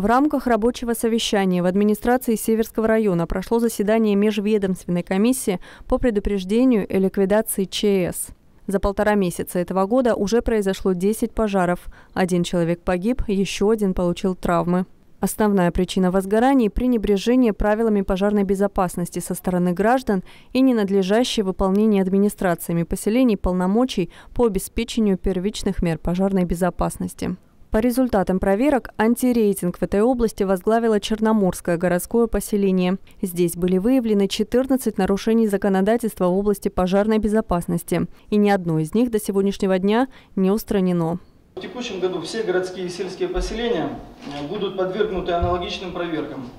В рамках рабочего совещания в администрации Северского района прошло заседание межведомственной комиссии по предупреждению и ликвидации ЧС. За полтора месяца этого года уже произошло 10 пожаров. Один человек погиб, еще один получил травмы. Основная причина возгораний – пренебрежение правилами пожарной безопасности со стороны граждан и ненадлежащее выполнение администрациями поселений полномочий по обеспечению первичных мер пожарной безопасности. По результатам проверок антирейтинг в этой области возглавило Черноморское городское поселение. Здесь были выявлены 14 нарушений законодательства в области пожарной безопасности, и ни одно из них до сегодняшнего дня не устранено. В текущем году все городские и сельские поселения э, будут подвергнуты аналогичным проверкам.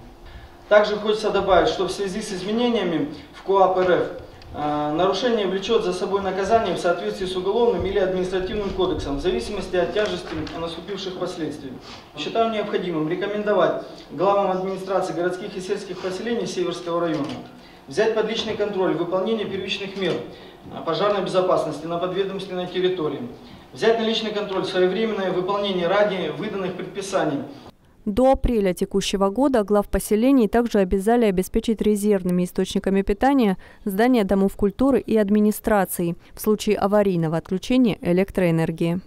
Также хочется добавить, что в связи с изменениями в КОАП РФ нарушение влечет за собой наказание в соответствии с уголовным или административным кодексом, в зависимости от тяжести наступивших последствий. Считаю необходимым рекомендовать главам администрации городских и сельских поселений Северского района взять под личный контроль выполнение первичных мер пожарной безопасности на подведомственной территории, взять на личный контроль своевременное выполнение ранее выданных предписаний до апреля текущего года глав поселений также обязали обеспечить резервными источниками питания здания домов культуры и администрации в случае аварийного отключения электроэнергии.